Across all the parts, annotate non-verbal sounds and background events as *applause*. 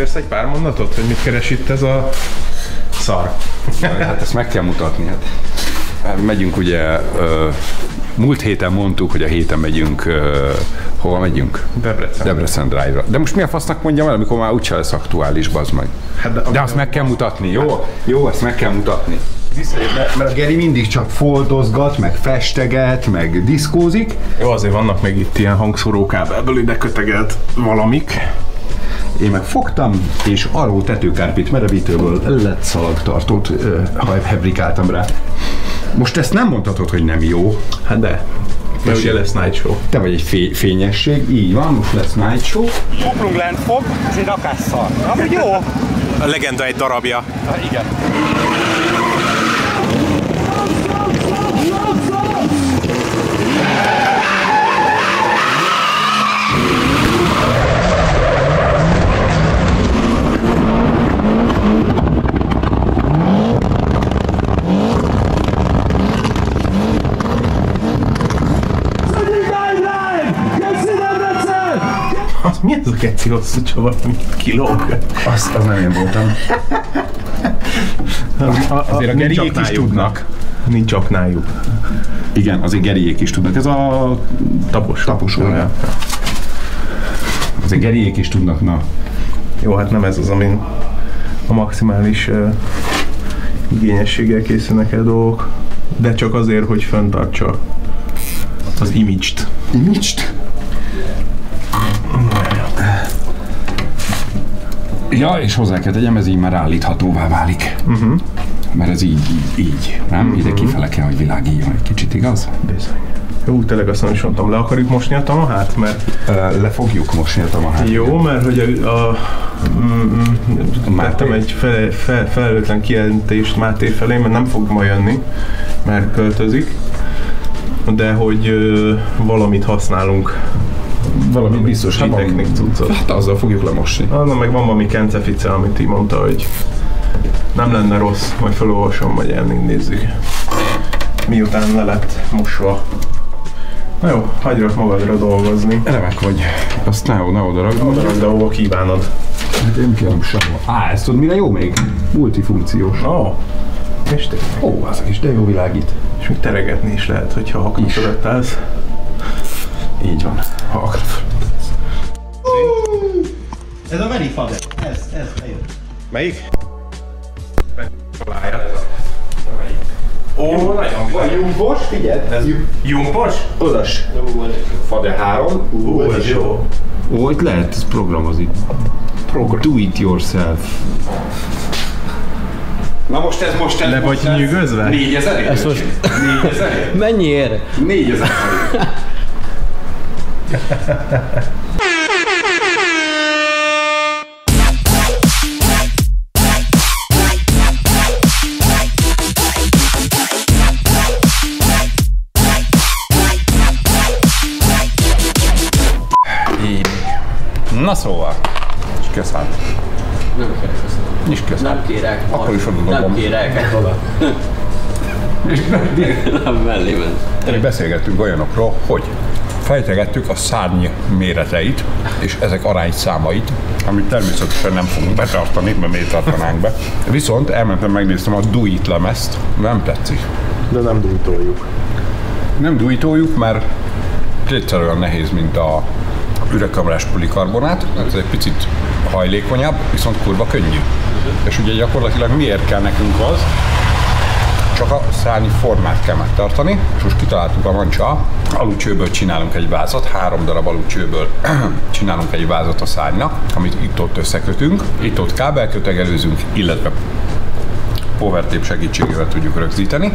mesélsz egy pár mondatot, hogy mit keres itt ez a szar? Hát ezt meg kell mutatni. Hát. Megyünk ugye, múlt héten mondtuk, hogy a héten megyünk, hova megyünk? Debrecen. Debrecen Drive-ra. De most mi a fasznak mondjam el, amikor már úgyse lesz aktuális, bazd meg. Hát de, De azt meg kell mutatni, jó? Jó, ezt meg kell mutatni. Visszajöbb, Mert a Geri mindig csak foldozgat, meg festeget, meg diszkózik. Jó, azért vannak még itt ilyen hangszórókábelből ide kötegelt valamik. Én meg fogtam, és arról tetőkárpit merevítőből lett szalagtartót ha hebrikáltam rá. Most ezt nem mondhatod, hogy nem jó. Hát de. Mert ugye lesz night show. Te vagy egy fé- fényesség, így van, most lesz night show. Kuplung lent fog, ez egy rakásszar. Amúgy jó. A legenda egy darabja. Igen. Keci hosszú csavar, ami kilóg? Az, az nem én voltam. A, a, Azért a geriék is tudnak. Nincs aknájuk. Igen, azért geriék is tudnak. Ez a Tapos. taposó. Ja. Azért geriék is tudnak, na. Jó, hát nem ez az, amin a maximális uh, igényességgel készülnek el dolgok, de csak azért, hogy fenntartsa az image-t. Image-t? Ja, és hozzá kell tegyem, ez így már állíthatóvá válik. Uh-huh. Mert ez így, így, így nem? Uh-huh. Ide kifele kell, hogy világíjon egy kicsit, igaz? Bizony. Jó, tényleg azt nem is mondtam, le akarjuk mosni a tamahát, mert Uh, le fogjuk mosni a tamahát. jó, mert hogy a, a mm, tettem egy fele, fel, felelőtlen kijelentést Máté felé, mert nem fog ma jönni, mert költözik, de hogy ö, valamit használunk, Valami biztos, hát, technik cuccot. hát azzal fogjuk lemosni. Anna meg van valami kencefice, amit így mondta, hogy nem lenne rossz, majd felolvasom, vagy elnézzük. Miután le lett mosva. Na jó, hagylak magadra dolgozni. Remek vagy. Azt ne, ne oda ragd. Oda rakd, ahova kívánod. Hát én kérem sehol. Á, ezt tudod mire jó még? Multifunkciós. Ó, oh, és tényleg. Ó, az is de jó világít. És még teregetni is lehet, hogyha haknak Is. fölött állsz. Így van. Ha akarod. Ez a verifade. Ez, ez bejött. Melyik? Ó, nagyon A jumbos, figyeld, ez Jumpos? odas. Fade 3. Ó, ez jó. Ó, itt lehet ezt programozni. Program. Do it yourself. Na most ez most ez Le vagy nyűgözve? 4000 ért? Ez most- 4000 ért? *laughs* Mennyiért? 4000 forint. Így. Na szóval. És köszönöm. Nem kérek. És köszönöm. Nem kérek. Akkor is oda Nem dobom. kérek. Nem mellé ment. Beszélgettünk olyanokról, hogy fejtegettük a szárny méreteit és ezek arányszámait, amit természetesen nem fogunk betartani, mert miért tartanánk be. Viszont elmentem, megnéztem a Duit lemezt, nem tetszik. De nem dújtoljuk. Nem duitoljuk, mert kétszer olyan nehéz, mint a üregkamrás polikarbonát, ez egy picit hajlékonyabb, viszont kurva könnyű. És ugye gyakorlatilag miért kell nekünk az, csak a szárnyi formát kell megtartani, és most kitaláltuk a mancsa, alúcsőből csinálunk egy vázat, három darab alúcsőből *clears throat* csinálunk egy vázat a szárnynak, amit itt-ott összekötünk, itt-ott kábelkötegelőzünk, illetve power tape segítségével tudjuk rögzíteni.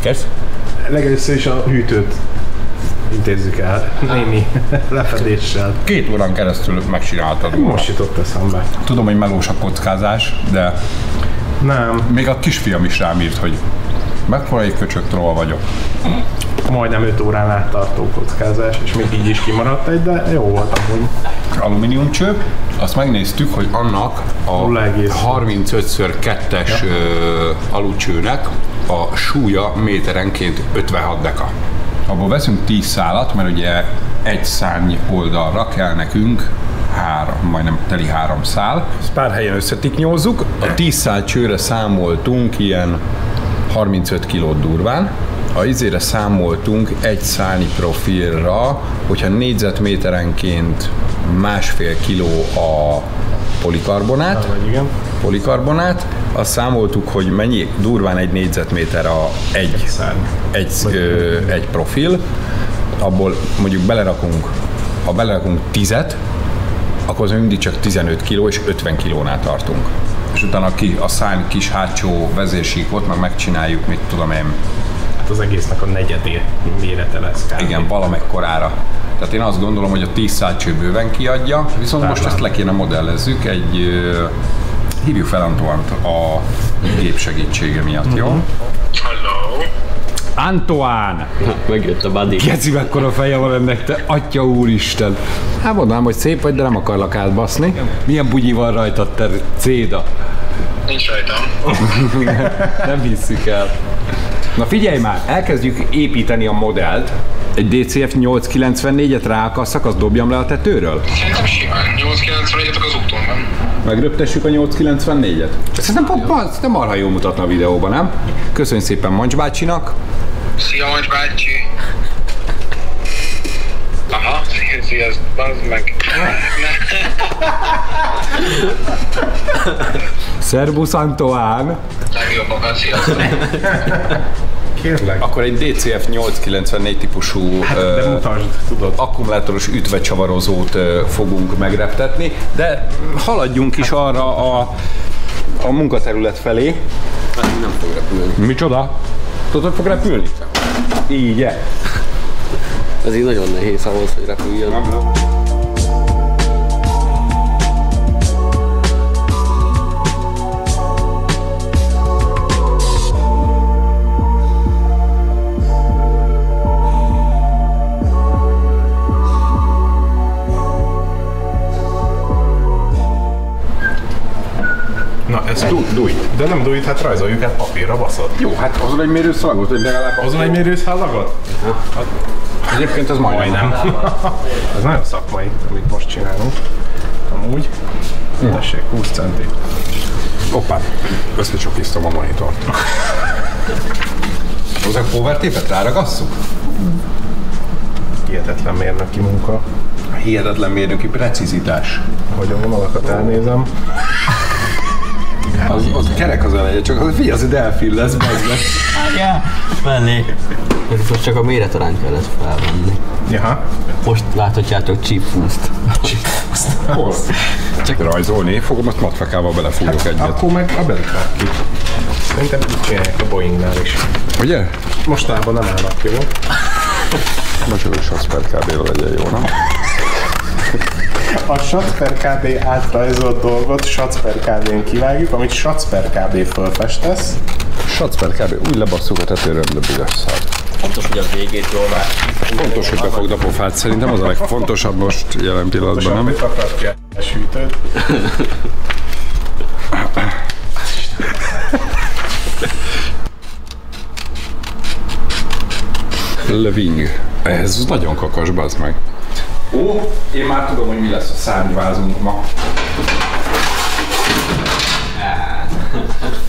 Kezd? Legelőször is a hűtőt intézzük el. Némi *laughs* lefedéssel. Két órán keresztül megcsináltad. Most jutott eszembe. Tudom, hogy melós a kockázás, de Nem, még a kisfiam is rám írt, hogy mekkora egy köcsög troll vagyok. majdnem 5 órán át tartó kockázás, és még így is kimaradt egy, de jó volt amúgy. Alumínium csőp, azt megnéztük, hogy annak a 35x2-es ja. alúcsőnek a súlya méterenként 56 deka. Abból veszünk 10 szálat, mert ugye egy szárny oldalra kell nekünk három, majdnem teli három szál. Ezt pár helyen összetiknyózzuk. A 10 szál csőre számoltunk ilyen 35 kilót durván. A izére számoltunk egy szálni profilra, hogyha négyzetméterenként másfél kiló a polikarbonát, igen. polikarbonát, azt számoltuk, hogy mennyi durván egy négyzetméter a egy, szárny. egy, ö, egy profil, abból mondjuk belerakunk, ha belerakunk tizet, akkor az mindig csak 15 kg és 50 kilónál tartunk. És utána ki, a szárny kis hátsó vezérsíkot meg megcsináljuk, mit tudom én, Hát az egésznek a negyedét mérete lesz kb. igen, valamekkorára. Tehát én azt gondolom, hogy a 10 szálcső bőven kiadja, viszont most ezt le kéne modellezzük, egy hívjuk fel Antoant a gép segítsége miatt, jó? Antoine! Megjött a buddy. Keci mekkora feje van ennek, te atya úristen! Hát mondanám, hogy szép vagy, de nem akarlak átbaszni. Milyen bugyi van rajtad, te céda? Nincs rajtam. *laughs* Nem hisszük el. Na figyelj már, elkezdjük építeni a modellt. Egy DCF 894-et ráakasszak, azt dobjam le a tetőről? Szerintem simán. 891 az úton van. Megröptessük a 894-et? Szerintem pont, pont, szerintem marha jól mutatna a videóban, nem? Köszönjük szépen Mancs bácsinak. Szia, Mancs bácsi. Aha, szia, szia, bazd meg. Szerbusz Antoine! Legjobbakat, sziasztok. Kérlek. Akkor egy DCF 894 típusú De ö, mutasd, tudod. akkumulátoros ütvecsavarozót ö, fogunk megreptetni, de haladjunk is arra a, a munkaterület felé. Nem fog repülni. Micsoda? Tudod, hogy fog repülni? Így -e. Ez így nagyon nehéz ahhoz, hogy repüljön. Na, De nem dújt, hát rajzoljuk át papírra, baszod. Jó, hát hozol egy mérőszalagot, hogy legalább Hozol egy mérőszállagot? Egyébként ez majdnem. *laughs* Ez nagyon szakmai, amit most csinálunk. Amúgy. Tessék, 20 centi. Hoppá, összecsokiztam a monitort. Hozzák power tape-et ráragasszuk? Hihetetlen mérnöki munka. Hihetetlen mérnöki precizitás. Hogy a vonalakat elnézem. Az, az kerek az eleje, csak az, figyelj, az egy delfin lesz, bazd meg. Ja. Ez most csak a méretarányt kellett felvenni. Jaha. Most láthatjátok Cheap Foost. Hol? Csak rajzolni, fogom, azt matfakával belefújok egyet. Akkor meg a ki. Szerintem így csinálják a Boeingnál is. Ugye? Mostában nem állnak jó. Most a Satz per kb. legyen jó, nem? A Shots per KB átrajzolt dolgot Shots per KB-n kivágjuk, amit Shots per KB fölfestesz. Satz per kb. úgy lebasszuk a tetőről, de büdös szar. Fontos, hogy a végét jól vár. Fontos, hogy befogd a pofát, szerintem az a legfontosabb most jelen pillanatban, nem? A sűtőt. Löving. Ez nagyon kakas, bazd meg. Ó, én már tudom, hogy mi lesz a szárnyvázunk ma. *laughs*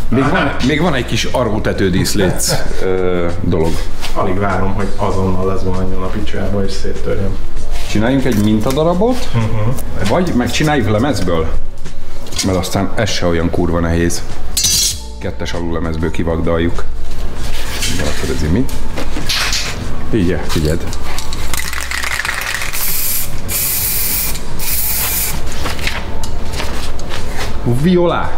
Még van, még van egy kis arótetődíszléc ö, dolog. Alig várom, hogy azonnal lezvonjon a picsába és széttörjem. Csináljunk egy mintadarabot, uh-huh. vagy megcsináljuk lemezből, mert aztán ez se olyan kurva nehéz. Kettes alullemezből kivagdaljuk. Így mi? Így, figyeld. Violá!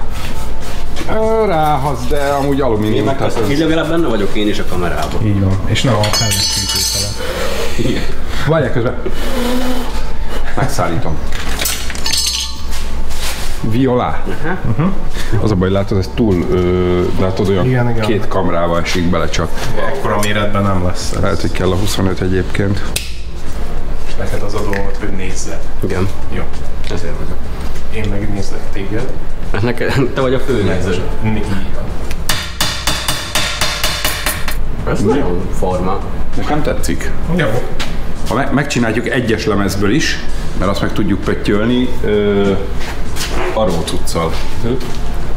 Ráhasz, de amúgy alumínium. tehát ez- Így legalább benne vagyok én is a kamerában. Így van. És nem a felvesztítő felett. Várják közben. Megszállítom. Violá. Uh-huh. Az a baj, látod, ez túl, ö, látod, olyan Igen, igen. két kamrával esik bele csak. Ekkora méretben nem lesz ez. Lehet, hogy kell a 25 egyébként. Neked az a dolgot, hogy nézzek. Igen. Jó. Ezért vagyok. Én meg nézlek téged. Hát neked, te vagy a főnéző. Van. Ez nagyon forma. Nekem tetszik. Jó. Ha me- megcsináljuk egyes lemezből is, mert azt meg tudjuk pöttyölni, ö, arról cuccal.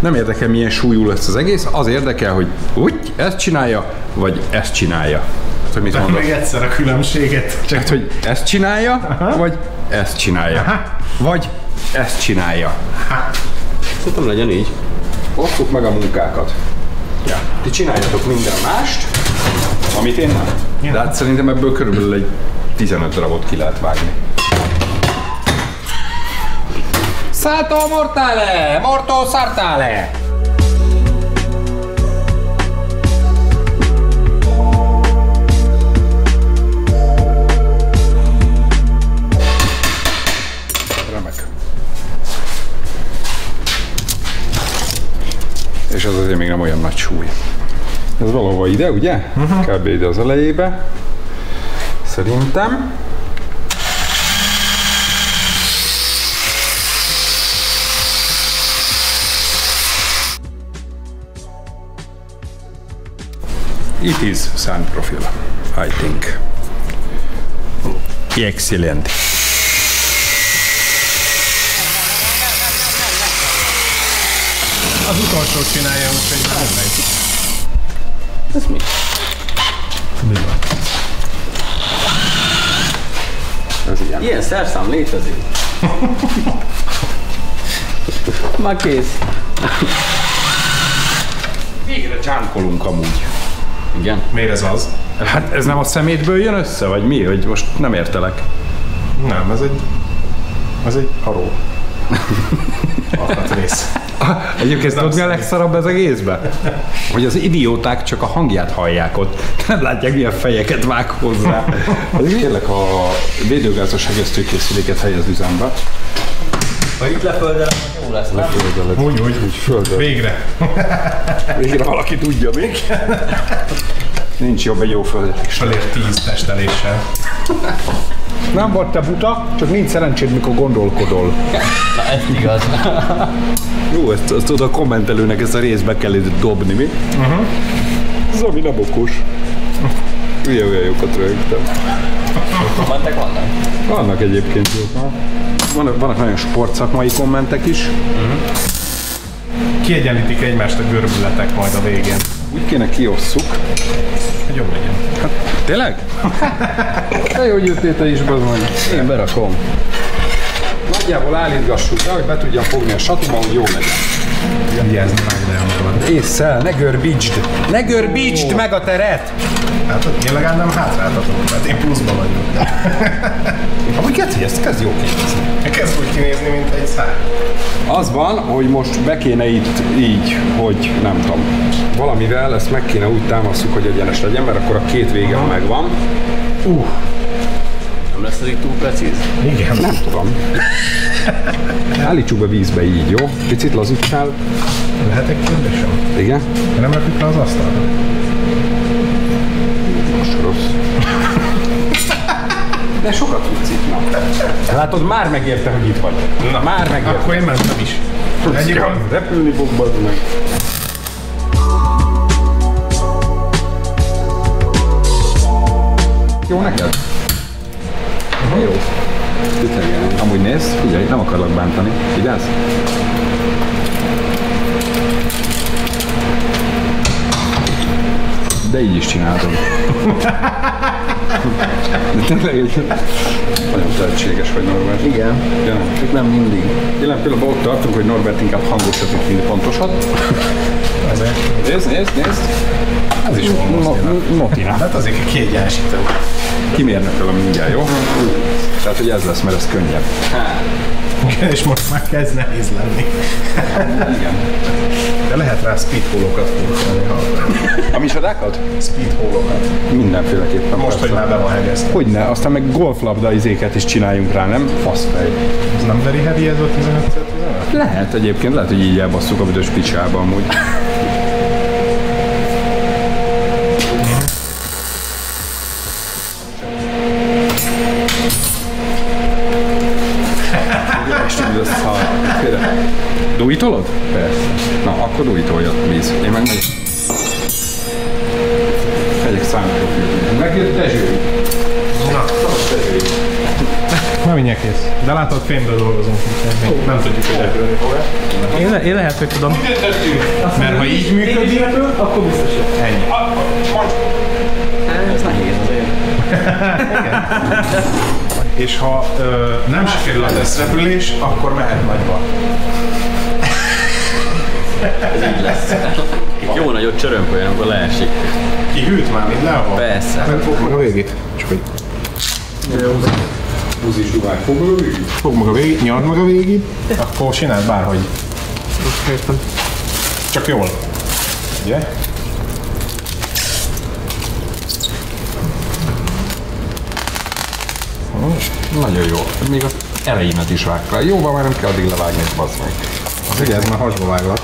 Nem érdekel, milyen súlyú lesz az egész, az érdekel, hogy úgy ezt csinálja, vagy ezt csinálja. Hát, hogy mit Tehát mondok? még egyszer a különbséget. Csak Tehát, hogy ezt csinálja, vagy ezt csinálja. Vagy ezt csinálja. Szerintem legyen így. Osszuk meg a munkákat. Ja. Ti csináljatok minden mást, amit én nem. De hát szerintem ebből körülbelül egy 15 darabot ki lehet vágni. Salto mortale! Morto sartale! Azért még nem olyan nagy súly. Ez valahova ide, ugye? Uh-huh. Kb. ide az elejébe. Szerintem. It is sand profile, I think. Excellent. Az utolsó csinálja, úgyhogy már nem megy. Ez mi? Mi van? Ez ilyen. Ilyen szerszám létezik. *laughs* Már kész. Végre csánkolunk amúgy. Igen. Miért ez az? Hát ez nem a szemétből jön össze, vagy mi? Hogy most nem értelek. Nem, ez egy... Ez egy haró. *laughs* Alkatrész. *laughs* Egyébként tudod, mi a legszarabb ez egészben? Hogy az idióták csak a hangját hallják ott. *laughs* Nem látják, milyen fejeket vág hozzá. *laughs* Ez kérlek a védőgázos hegesztőkészüléket helyez üzembe. Ha itt leföldelem, jó lesz, nem? Úgy, úgy. Úgy földön. Végre. Végre valaki tudja még. Nincs jobb egy jó földelés. Felér tíz testeléssel. Nem vagy te buta, csak nincs szerencséd, mikor gondolkodol. Na ez igaz. Jó, ezt, ezt tudod, a kommentelőnek ezt a részbe kell itt dobni, mi? Uh-huh. Zami nem okos. Ugye olyan jókat rögtem. Kommentek vannak? Vannak egyébként jók. Vannak, vannak nagyon sportszakmai kommentek is. Kiegyenlítik egymást a görbületek majd a végén. Úgy kéne kiosszuk. Hogy jobb legyen. Tényleg? *laughs* De jó, hogy jöttél te is, bazd meg. Én berakom. Nagyjából állítgassuk be, hogy be tudjam fogni a satuba, hogy jó legyen. Vigyázni amikor. Észszel, ne görbítsd! Ne görbítsd meg a teret! Hát én legalább nem hátráltatom, mert én pluszban vagyok. *laughs* Amúgy kezd, ezt kezd jó kinézni. Kezd úgy kinézni, mint egy szár. Az van, hogy most be kéne itt így, hogy nem tudom, valamivel ezt meg kéne úgy támasztjuk, hogy egyenes legyen, mert akkor a két vége megvan. Uh, Nem lesz elég túl precíz? igen. Nem tudom. Állítsuk be vízbe így, jó? Picit lazítsál. Lehet egy kérdésem? Igen? Nem rakjuk le az asztalra? Most rossz. De sokat tudsz itt, na. Látod, már megérte, hogy itt vagy. Na, Már megérte. Akkor én mentem is. Van. Repülni fog, bazd meg. Jó neked? Jó. Tényleg, amúgy nézd, figyelj, nem akarlak bántani. Vigyázz? De így is csinálod. De tényleg egy nagyon tehetséges vagy Norbert. Igen. Ja. Csak nem mindig. Jelen pillanatban ott tartunk, hogy Norbert inkább hangosat, mint pontosat. Nézd, nézd, nézd. Ez is Motina. Hát azért kiegyenesítő. Kimérnökölöm mindjárt, jó? Tehát, hogy ez lesz, mert ez könnyebb. Igen, és most már kezd nehéz lenni. Igen. De lehet rá speedholokat fordítani, ha A misodákat? speedholokat. Mindenféleképpen. Most, hogy persze. már be van hegesztve. Hogyne, aztán meg golflabda izéket is csináljunk rá, nem? Faszfej. Ez nem very heavy ez a 15 15 Lehet egyébként, lehet, hogy így elbasszuk a büdös picsába amúgy. Dújtolod? Persze. Na, akkor dújtolja víz. Én meg megyek. Megyek számítógépre. Megjött Dezső. Na, Dezső. mindjárt kész. De látod, fémből dolgozunk, még nem tudjuk, hogy repülni fog én, le, én lehet, hogy tudom. Mert ha így működik, Akkor biztos, hogy ennyi. ez nehéz azért. És ha ö, nem sikerül a tesztrepülés, akkor mehet nagyba. Ez így lesz. Jó nagyot csörömpöljen, akkor leesik. Kihűlt már mindenhol? Persze. Meg fog meg a végét. Csak hogy Buzi zsuvák, fogod végig? fog meg a végét, nyald meg a végét, akkor csináld bárhogy. Csak jól. Ugye? Nagyon jó. Még az elejémet is vágta. Jóval már nem kell addig levágni, bassz meg. Az ugye, ez már hasba váglak.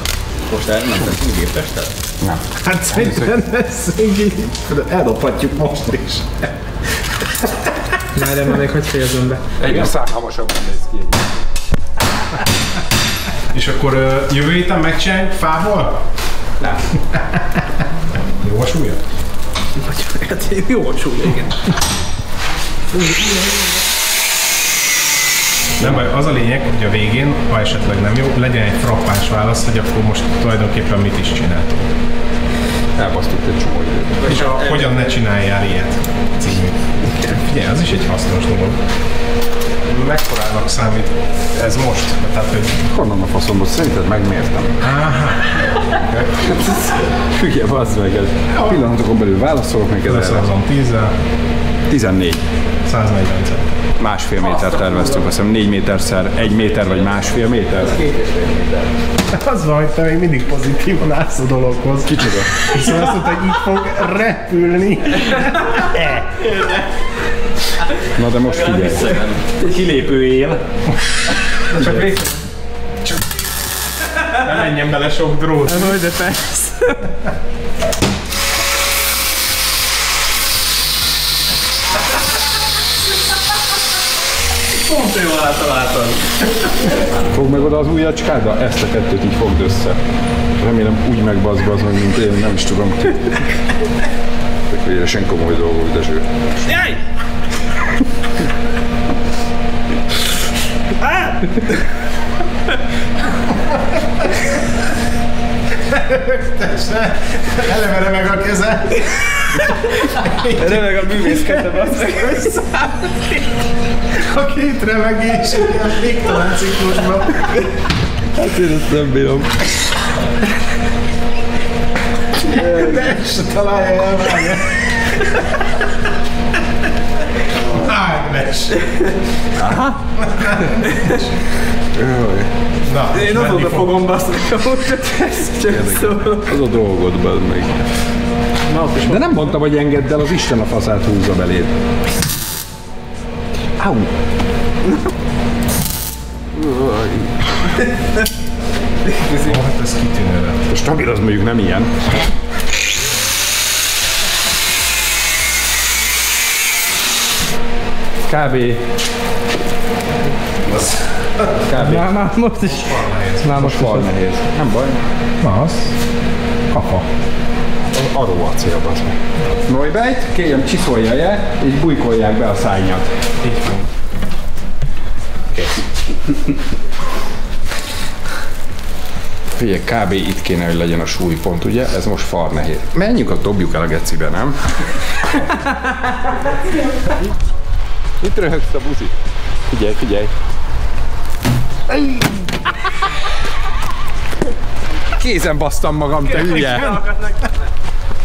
Most elmentem Újgépestre. Nem. Hát szerintem ez így eldobhatjuk most is. Várjál már még, hogy fejezem be. Egyre szárhalmasabban néz ki egy. És akkor ö, jövő héten megcsináljuk fából? Nem. Jó a súlya? Hát jó a súly, igen. Nem baj, az a lényeg, hogy a végén, ha esetleg nem jó, legyen egy frappás válasz, hogy akkor most tulajdonképpen mit is csináltunk. Elbasztuk egy csomó időt. És a Hogyan ne csináljál ilyet című. Figyelj, az is egy hasznos dolog. Mekkorának számít ez most? Tehát, hogy Honnan a faszomból? Szerinted megmértem? *laughs* Hülye, bazd meg ez. Pillanatokon belül válaszolok meg ezzel. leszavazom 10-zel, 14. 140 cent. Másfél méter terveztük, azt hiszem 4 méterszer, egy méter vagy másfél méter. *laughs* Az van, hogy te még mindig pozitívan állsz a dologhoz. Kicsoda. Hiszen azt mondta, hogy így fog repülni. Na de most figyelj. Egy kilépő él. Ne menjen bele sok drót. Hogy de persze. Pont jól eltaláltad. Fogd meg oda az ujjacskáddal, ezt a kettőt így fogd össze. Remélem úgy megbazbaz meg, mint én, nem is tudom ki. Teljesen komoly dolgok, Dezső. Jaj! Eleve remeg a keze. Remeg a művészkedve, az meg. A két remegés ilyen végtelen ciklusban. Hát én ezt nem bírom. De ezt se találja el vágja. Ágnes. Na, Én fog. fogom baszni, hogy ez csak szól. Az a dolgod, meg. De nem mondtam, hogy engedd el, az Isten a faszát húzza beléd. Au. Ó, hát ez kitűnő lett. Stabil az mondjuk nem ilyen. Kb. Kb. Már, már most is. Már most Fal nehéz. Nem baj. Na, az kapa. Arról acél, meg. Neubeit, kérjem csiszolja el, és bujkolják be a szányat. Így van. Figyelj, kb. itt kéne, hogy legyen a súlypont, ugye? Ez most far nehéz. Menjünk, a dobjuk el a gecibe, nem? itt röhögsz a buzi. Figyelj, figyelj. Kézen basztam magam, te hülye.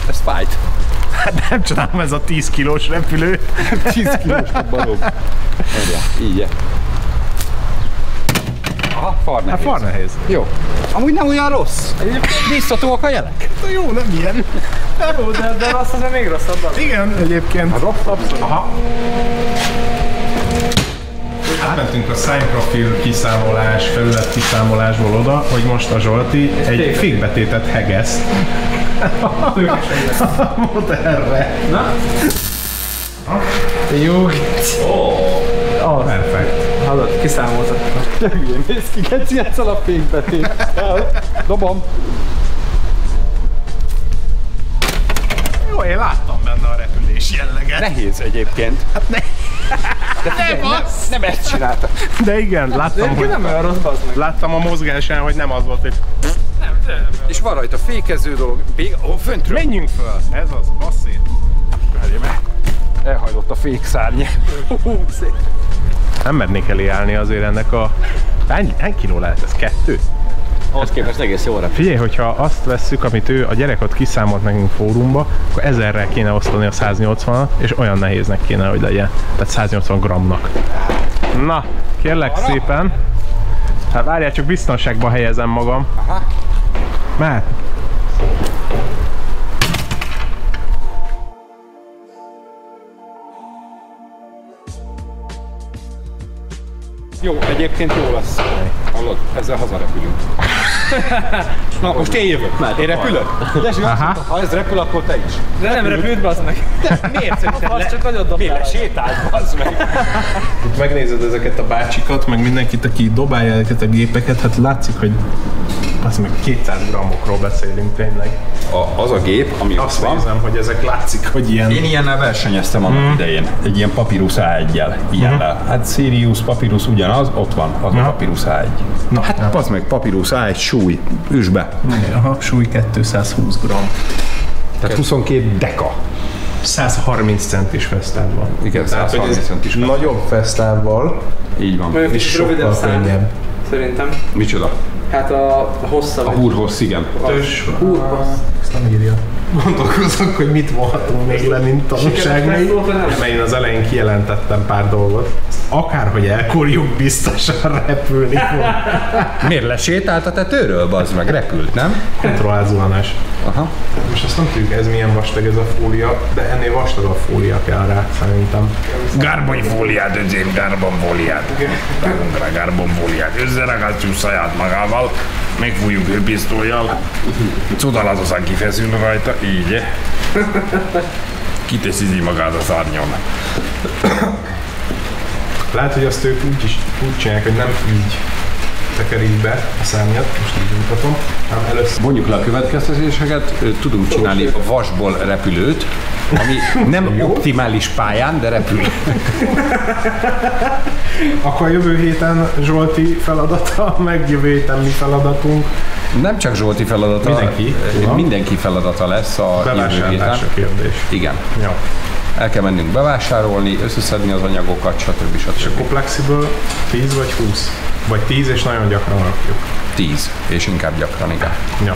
Ez fájt. Nem csodálom, ez a 10 kilós repülő. *laughs* 10 kilós balom. Várjál, így. Aha, far nehéz. Hát far nehéz. Jó. Amúgy nem olyan rossz. Visszatóak a jelek. Jó, nem ilyen. Jó, de, de azt az még rosszabb. Igen, egyébként. A rossz Aha. Átmentünk a szányprofil kiszámolás, felület kiszámolásból oda, hogy most a Zsolti egy fékbetétet hegeszt. A modellre. Jó. Az. Perfekt. Hallod, kiszámoltak. Hülyén néz ki, geci ezzel a fékbetéttel. Dobom. Jó, én láttam benne a repülés jellege. Nehéz egyébként. Hát ne. De *laughs* figyelj, nem, nem ezt csinálta. De igen, láttam, hogy, Nem olyan rossz, meg. láttam a mozgásán, hogy nem az volt, hogy És van rajta fékező dolog. Még, ó, föntről. menjünk föl. Ez az, basszét. Várj meg. Elhajlott a fékszárny. Nem mernék elé állni azért ennek a... Hány, hány kiló lehet ez? Kettő? Ahhoz képest egész jó repül. Figyelj, hogyha azt vesszük, amit ő, a gyerek ott kiszámolt nekünk fórumba, akkor ezerrel kéne osztani a 180-at, és olyan nehéznek kéne, hogy legyen. Tehát 180 grammnak. Na, kérlek szépen. Hát várjál, csak biztonságba helyezem magam. Aha. Mehet. Jó, egyébként jó lesz. Hallod? Ezzel hazarepülünk. *laughs* Na, most én jövök. Én repülök? Mondta, ha ez repül, akkor te is. De nem repült, bazd meg. Miért szerinted? Az csak nagyon Mi dobtál. lesétált, bazd meg? Itt megnézed ezeket a bácsikat, meg mindenkit, aki dobálja ezeket a gépeket, hát látszik, hogy az meg 200 grammokról beszélünk tényleg. A, az a gép, ami Azt van, nézem, hogy ezek látszik, hogy ilyen... Én ilyennel versenyeztem annak idején, egy ilyen Papyrus A1-jel, ilyennel. Hát Sirius, Papyrus ugyanaz, ott van, az a Papyrus A1. Na, Hát na. az meg Papyrus A1 súly, üsd be. Aha, súly 220 gram. Tehát 22 deka. 130 centis fesztáv van. Igen, Tehát, hogy 130 ez centis. Nagyobb fesztávval Így van. Mondjuk és sokkal könnyebb. Szerintem. Micsoda? Hát a, a hosszabb. A húrhossz, igen. Tös, Húrhossz. ezt nem írja. Gondolkozok, hogy mit mondhatunk még le, mint Sikeres még. Mert én az elején kijelentettem pár dolgot. Akárhogy elkorjuk, biztosan repülni fog. Miért lesétált a tetőről, bazd meg? Repült, nem? Kontrollzuhanás. Aha. Most azt nem tudjuk, ez milyen vastag ez a fólia, de ennél vastagabb fólia kell rá, szerintem. Garbonyfóliát, öcsém, garbonfóliát. Rakunk rá garbonfóliát. Összeragasztjuk saját magával, megfújjuk hőpisztolyjal, codal aztán kifeszül rajta, így. Kiteszi magát a szárnyon. Lehet, hogy azt ők úgy is úgy csinálják, hogy nem így tekerik be a szárnyat, most így mutatom, hanem először Vonjuk le a következtetéseket, tudunk csinálni vasból repülőt, ami nem optimális pályán, de repül. Akkor jövő héten Zsolti feladata, meg jövő héten mi feladatunk. Nem csak Zsolti feladata, Mindenki, tudom. mindenki feladata lesz a jövő héten. kérdés. Igen. Ja. El kell mennünk bevásárolni, összeszedni az anyagokat, stb. stb. Akkor Plexiből 10 vagy 20? Vagy 10 és nagyon gyakran rakjuk. 10, és inkább gyakran, igen. Ja.